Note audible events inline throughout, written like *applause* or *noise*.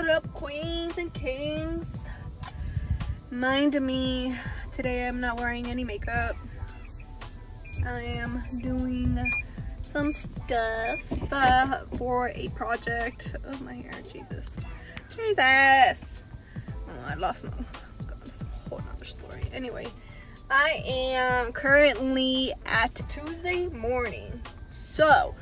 what up, queens and kings? Mind me, today I'm not wearing any makeup. I am doing some stuff uh, for a project. Oh, my hair, Jesus. Jesus! Oh, I lost my, God, that's a whole nother story. Anyway, I am currently at Tuesday morning. So,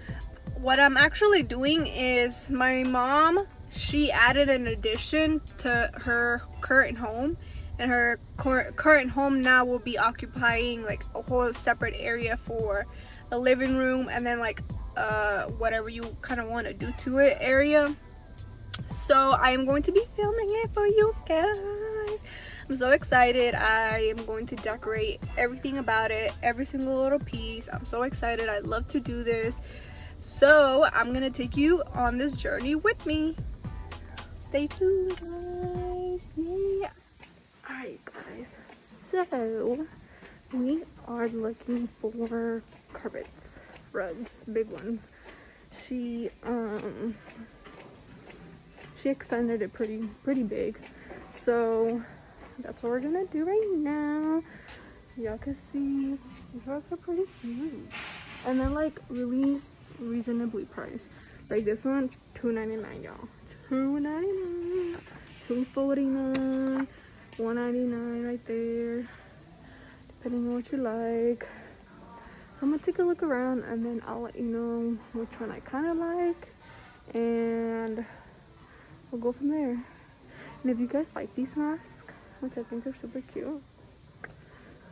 what I'm actually doing is my mom, she added an addition to her current home and her current home now will be occupying like a whole separate area for a living room and then like uh, whatever you kind of want to do to it area. So I am going to be filming it for you guys. I'm so excited. I am going to decorate everything about it, every single little piece. I'm so excited. I love to do this. So I'm gonna take you on this journey with me. Stay tuned guys. Yeah. Alright guys. So we are looking for carpets, rugs, big ones. She um she extended it pretty pretty big. So that's what we're gonna do right now. Y'all can see these rugs are pretty cute. And they're like really reasonably priced. Like this one, $2.99 y'all. $2.99, $2.49, $1.99 right there. Depending on what you like. I'm gonna take a look around and then I'll let you know which one I kind of like and we'll go from there. And if you guys like these masks, which I think are super cute,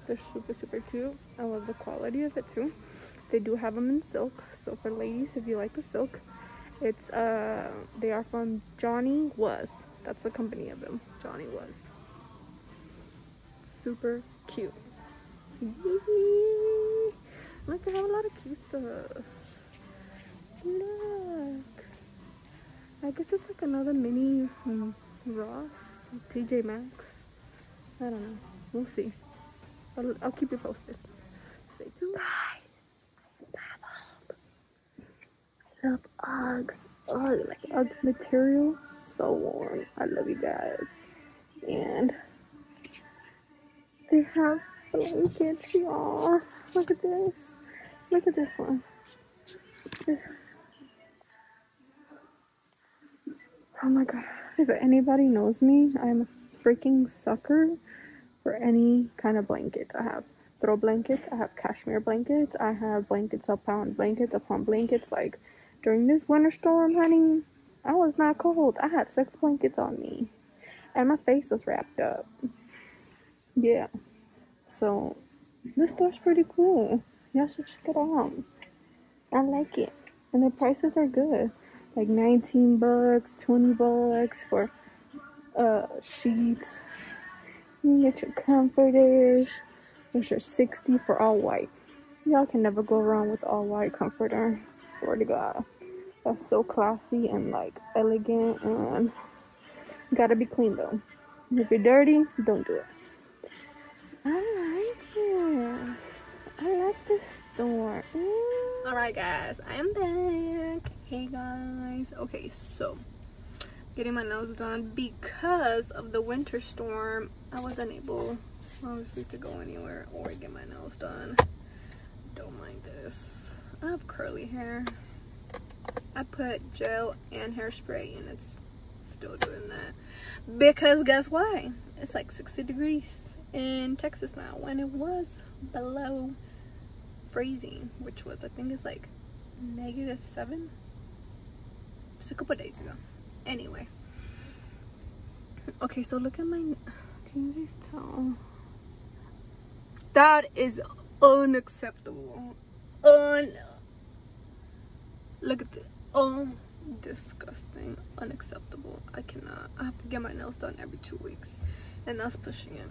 they're super super cute. I love the quality of it too. They do have them in silk, so for ladies, if you like the silk, it's uh they are from Johnny Was. That's the company of them. Johnny Was. Super cute. Look, they have a lot of cute stuff. Look. I guess it's like another mini um, Ross, TJ Maxx. I don't know. We'll see. I'll, I'll keep you posted. Stay tuned. I love Uggs. Oh, like Ugg material. So warm. I love you guys. And they have blankets, y'all. Look at this. Look at this one. Oh my god. If anybody knows me, I'm a freaking sucker for any kind of blanket. I have throw blankets, I have cashmere blankets, I have blankets upon blankets upon blankets. Like during this winter storm, honey, I was not cold. I had six blankets on me. And my face was wrapped up. Yeah. So this store's pretty cool. Y'all should check it out. I like it. And the prices are good. Like 19 bucks, 20 bucks for uh sheets. You get your comforters. There's your 60 for all white. Y'all can never go wrong with all white comforter. Swear to God. That's so classy and like elegant and gotta be clean though. If you're dirty, don't do it. I like this. I like this store. Mm. Alright guys, I'm back. Hey guys. Okay, so getting my nails done because of the winter storm. I was unable obviously to go anywhere or get my nails done. Don't mind this. I have curly hair. I put gel and hairspray and it's still doing that. Because guess why? It's like 60 degrees in Texas now when it was below freezing, which was I think is like negative seven. Just a couple days ago. Anyway. Okay, so look at my can you guys tell? That is unacceptable. Un look at this. Oh, disgusting. Unacceptable. I cannot. I have to get my nails done every two weeks. And that's pushing it.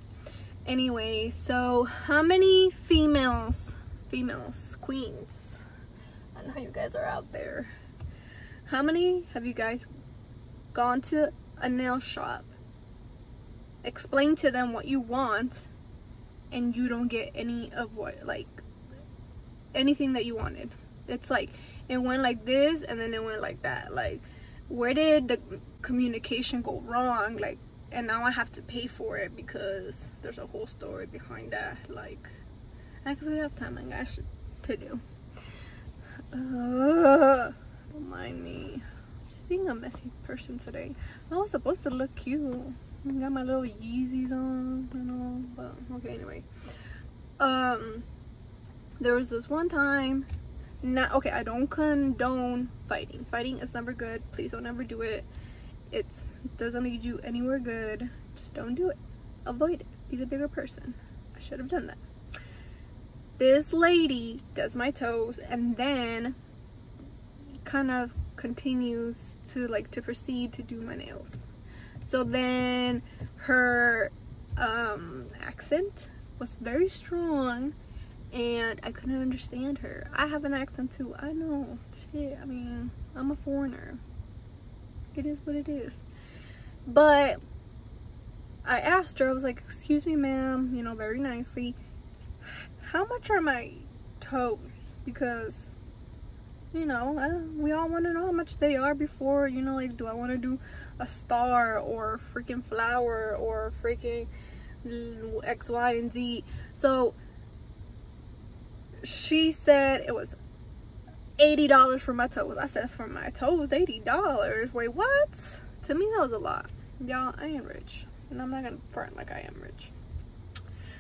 Anyway, so how many females, females, queens, I know you guys are out there. How many have you guys gone to a nail shop, explain to them what you want, and you don't get any of what, like, anything that you wanted? It's like, it went like this and then it went like that. Like where did the communication go wrong? Like and now I have to pay for it because there's a whole story behind that. Like because we have time. I got to do. Uh, don't mind me. Just being a messy person today. I was supposed to look cute. I got my little Yeezys on you know but okay anyway. Um there was this one time not okay i don't condone fighting. Fighting is never good. Please don't ever do it. It doesn't lead you anywhere good. Just don't do it. Avoid it. Be the bigger person. I should have done that. This lady does my toes and then kind of continues to like to proceed to do my nails. So then her um accent was very strong and I couldn't understand her. I have an accent too. I know. Shit. I mean, I'm a foreigner. It is what it is. But I asked her, I was like, excuse me, ma'am, you know, very nicely, how much are my toes? Because, you know, I, we all want to know how much they are before, you know, like, do I want to do a star or freaking flower or freaking X, Y, and Z? So, she said it was $80 for my toes. I said, for my toes, $80? Wait, what? To me, that was a lot. Y'all, I am rich. And I'm not going to front like I am rich.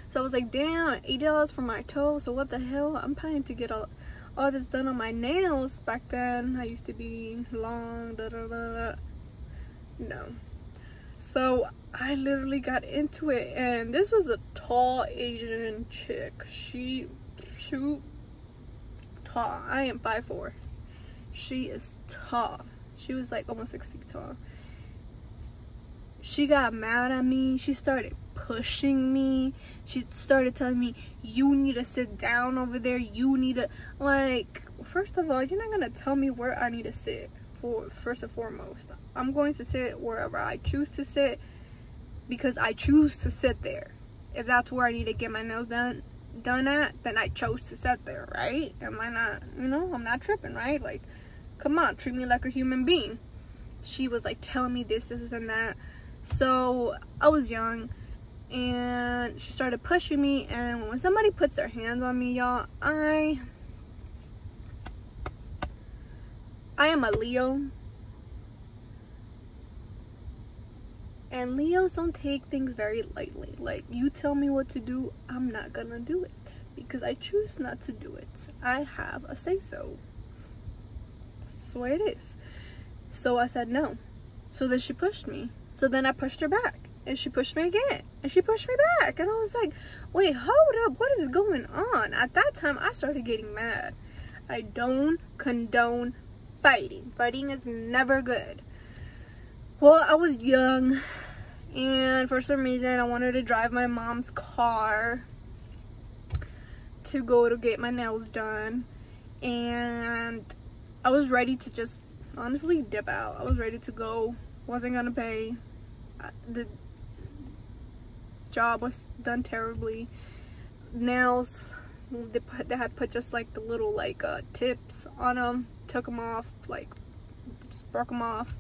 So I was like, damn, $80 for my toes. So what the hell? I'm paying to get all, all this done on my nails back then. I used to be long, da da da da. No. So I literally got into it. And this was a tall Asian chick. She shoot tall. I am 5'4". She is tall. She was like almost six feet tall. She got mad at me. She started pushing me. She started telling me, you need to sit down over there. You need to, like, first of all, you're not going to tell me where I need to sit, for first and foremost. I'm going to sit wherever I choose to sit because I choose to sit there. If that's where I need to get my nails done, done at, then I chose to sit there, right? Am I not, you know, I'm not tripping, right? Like, come on, treat me like a human being. She was like telling me this, this, and that. So I was young and she started pushing me and when somebody puts their hands on me, y'all, I I am a Leo. And Leos don't take things very lightly. Like, you tell me what to do, I'm not gonna do it. Because I choose not to do it. I have a say-so. That's the way it is. So I said no. So then she pushed me. So then I pushed her back. And she pushed me again. And she pushed me back. And I was like, wait, hold up. What is going on? At that time, I started getting mad. I don't condone fighting. Fighting is never good. Well, I was young and for some reason I wanted to drive my mom's car to go to get my nails done and I was ready to just honestly dip out. I was ready to go. Wasn't gonna pay. The job was done terribly. Nails, they, put, they had put just like the little like uh, tips on them. Took them off, like just broke them off.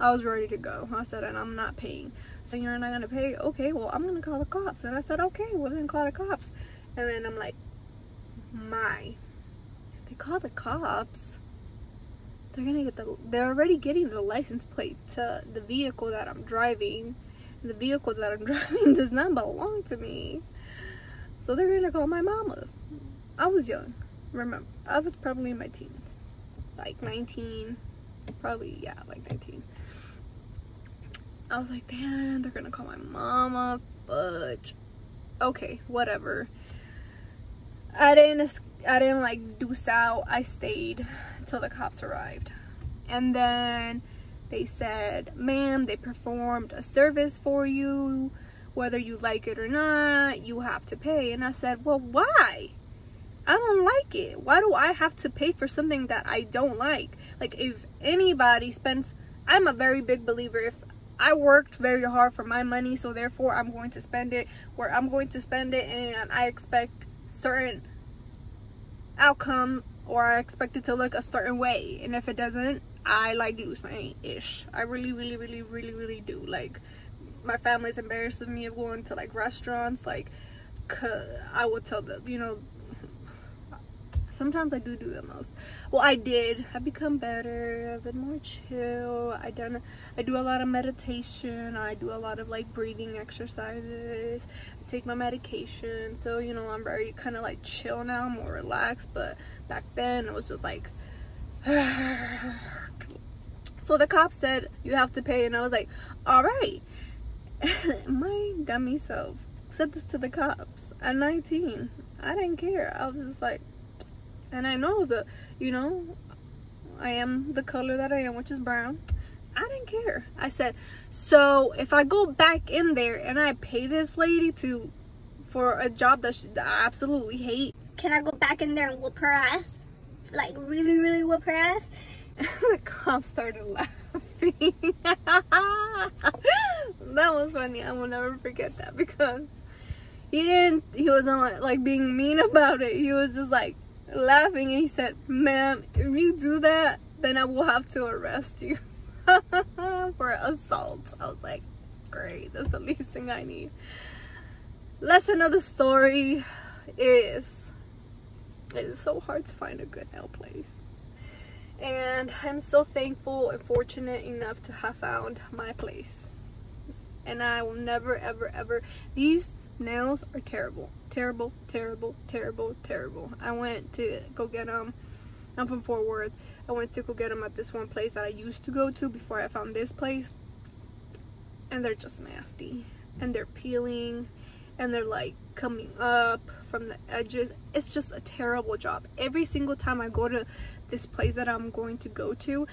I was ready to go. I said, and I'm not paying. So you're not gonna pay? Okay well i'm gonna call the cops. And i said okay well then call the cops. And then i'm like my. They call the cops they're gonna get the they're already getting the license plate to the vehicle that i'm driving. The vehicle that i'm *laughs* driving does not belong to me. So they're gonna call my mama. I was young. Remember i was probably in my teens. Like 19 probably yeah like 19 I was like, damn, they're gonna call my mama, fudge. Okay, whatever. I didn't, I didn't like deuce out. I stayed until the cops arrived. And then they said, ma'am, they performed a service for you. Whether you like it or not, you have to pay. And I said, well, why? I don't like it. Why do I have to pay for something that I don't like? Like, if anybody spends, I'm a very big believer. If I worked very hard for my money, so therefore I'm going to spend it where I'm going to spend it, and I expect certain outcome or I expect it to look a certain way. And if it doesn't, I like lose my ish. I really, really, really, really, really do. Like, my family's embarrassed of me of going to like restaurants. Like, I would tell them, you know, sometimes I do do the most. Well, I did. I've become better. I've been more chill. I done. I do a lot of meditation. I do a lot of like breathing exercises. I take my medication. So you know, I'm very kind of like chill now, more relaxed. But back then, it was just like. *sighs* so the cop said you have to pay, and I was like, all right. *laughs* my dummy self said this to the cops at 19. I didn't care. I was just like, and I know that, you know, I am the color that I am, which is brown. I didn't care. I said, so if I go back in there and I pay this lady to, for a job that, she, that I absolutely hate. Can I go back in there and whoop her ass? Like really, really whoop her ass? *laughs* the cop started laughing. *laughs* that was funny. I will never forget that because he didn't, he wasn't like, like being mean about it. He was just like, laughing and he said, ma'am, if you do that, then I will have to arrest you *laughs* for assault. I was like, great, that's the least thing I need. Lesson of the story is it is so hard to find a good nail place. And I'm so thankful and fortunate enough to have found my place. And I will never, ever, ever, these nails are terrible. Terrible terrible terrible terrible. I went to go get them i'm from fort worth. I went to go get them at this one place that i used to go to before i found this place. And they're just nasty. And they're peeling. And they're like coming up from the edges. It's just a terrible job. Every single time i go to this place that i'm going to go to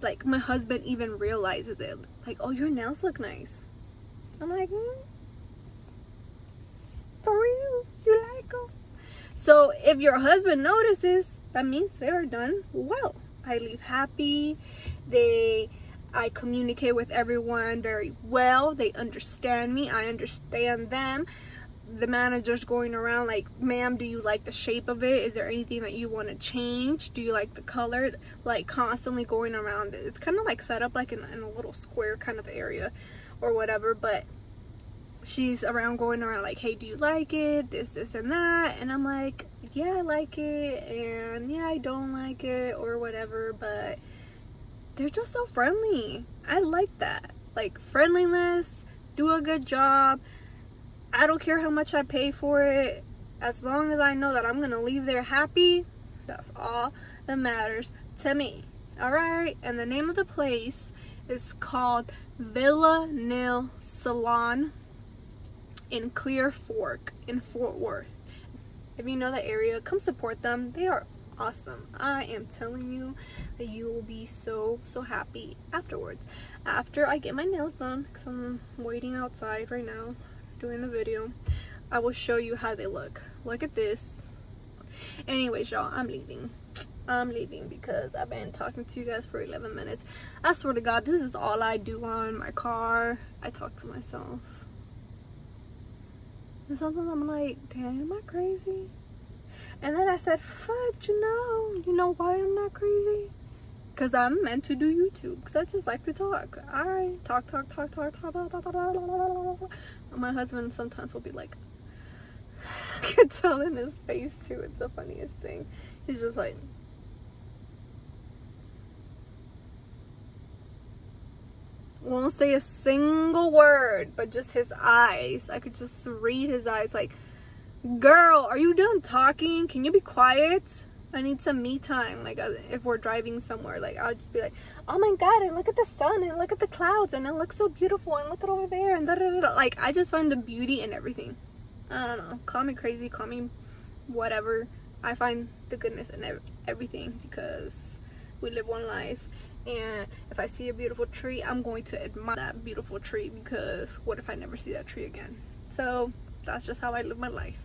like my husband even realizes it. Like oh your nails look nice. I'm like mm, for real? You like them? So if your husband notices, that means they're done well. I leave happy. They, I communicate with everyone very well. They understand me. I understand them. The manager's going around like, ma'am, do you like the shape of it? Is there anything that you want to change? Do you like the color? Like constantly going around. It's kind of like set up like in, in a little square kind of area or whatever. But she's around going around like hey do you like it? This this and that. And i'm like yeah i like it and yeah i don't like it or whatever but they're just so friendly. I like that. Like friendliness do a good job. I don't care how much i pay for it. As long as i know that i'm gonna leave there happy that's all that matters to me. All right? And the name of the place is called villa nail salon in Clear Fork in Fort Worth. If you know the area, come support them. They are awesome. I am telling you that you will be so, so happy afterwards. After I get my nails done, because I'm waiting outside right now doing the video, I will show you how they look. Look at this. Anyways, y'all, I'm leaving. I'm leaving because I've been talking to you guys for 11 minutes. I swear to God, this is all I do on my car. I talk to myself. And sometimes I'm like, damn, am I crazy? And then I said, fudge, you know, you know why I'm not crazy? Because I'm meant to do YouTube. Because I just like to talk. I talk, talk, talk, talk, talk, blah, blah, blah, blah, blah, blah. My husband sometimes will be like, *laughs* I could tell in his face too. It's the funniest thing. He's just like, won't say a single word, but just his eyes. I could just read his eyes like, girl, are you done talking? Can you be quiet? I need some me time. Like uh, if we're driving somewhere, like I'll just be like, oh my God, and look at the sun and look at the clouds and it looks so beautiful and look at over there and da da da. da. Like I just find the beauty in everything. I don't know. Call me crazy, call me whatever. I find the goodness in everything because we live one life and if I see a beautiful tree I'm going to admire that beautiful tree because what if I never see that tree again? So that's just how I live my life.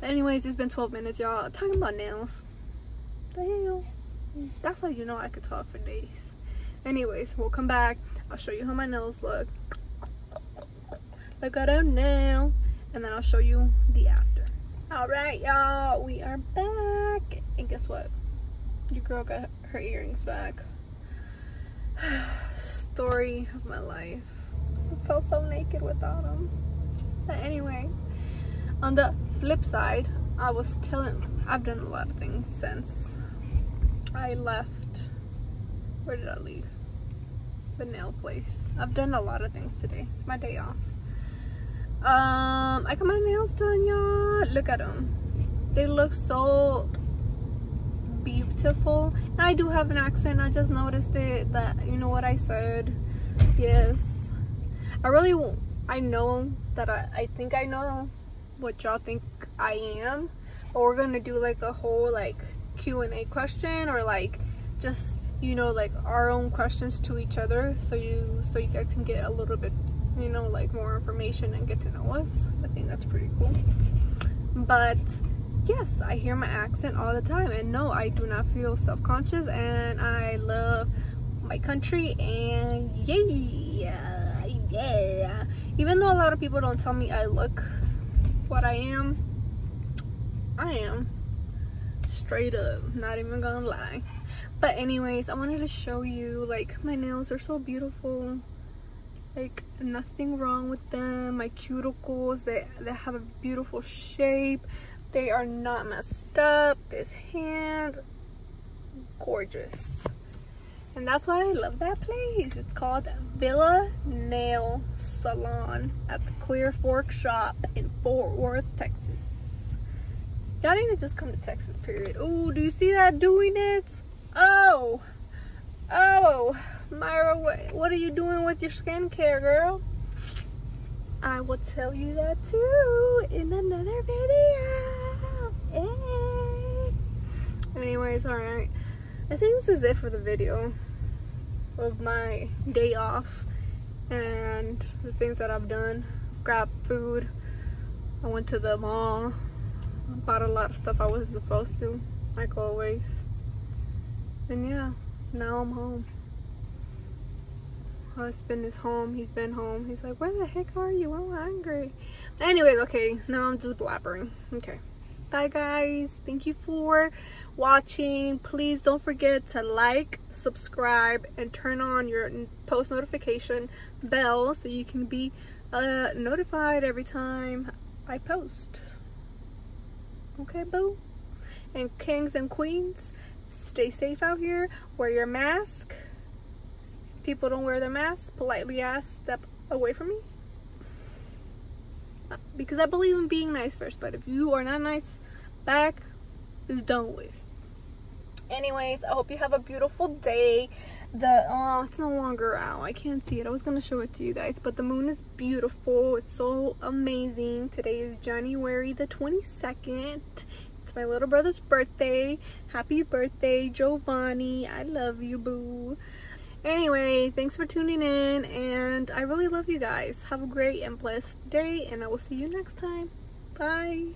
But anyways it's been 12 minutes y'all. Talking about nails. Hell? That's how you know I could talk for days. Anyways we'll come back. I'll show you how my nails look. Look at them now and then I'll show you the after. All right y'all. We are back. And guess what? Your girl got her earrings back Story of my life. I felt so naked without him. But anyway, on the flip side, I was telling, I've done a lot of things since I left. Where did I leave? The nail place. I've done a lot of things today. It's my day off. Um, I got my nails done, y'all. Look at them. They look so beautiful. I do have an accent. I just noticed it. That you know what I said. Yes. I really, I know that I, I think I know what y'all think I am. But we're gonna do like a whole like Q&A question or like just you know like our own questions to each other so you so you guys can get a little bit you know like more information and get to know us i think that's pretty cool but yes i hear my accent all the time and no i do not feel self-conscious and i love my country and yeah yeah. Even though a lot of people don't tell me i look what i am i am straight up not even gonna lie. But anyways i wanted to show you like my nails are so beautiful. Like nothing wrong with them. My cuticles they, they have a beautiful shape they are not messed up. This hand gorgeous. And that's why I love that place. It's called Villa Nail Salon at the Clear Fork shop in Fort Worth Texas. Y'all need just come to Texas period. Oh do you see that doing it oh oh Myra, what, what are you doing with your skincare, girl? I will tell you that too in another video. Hey. Anyways, alright. I think this is it for the video of my day off and the things that I've done. Grabbed food. I went to the mall. Bought a lot of stuff I wasn't supposed to, like always. And yeah, now I'm home husband is home. He's been home. He's like, where the heck are you? I'm hungry. Anyways, okay. Now I'm just blabbering. Okay. Bye, guys. Thank you for watching. Please don't forget to like, subscribe, and turn on your post notification bell so you can be uh, notified every time I post. Okay, boo? And kings and queens, stay safe out here. Wear your mask people don't wear their masks, politely ask, step away from me. Because I believe in being nice first, but if you are not nice back, done with. Anyways, I hope you have a beautiful day. The oh, it's no longer out. I can't see it. I was gonna show it to you guys, but the moon is beautiful. It's so amazing. Today is January the 22nd. It's my little brother's birthday. Happy birthday, Giovanni. I love you, boo. Anyway, thanks for tuning in, and I really love you guys. Have a great and blessed day, and I will see you next time. Bye.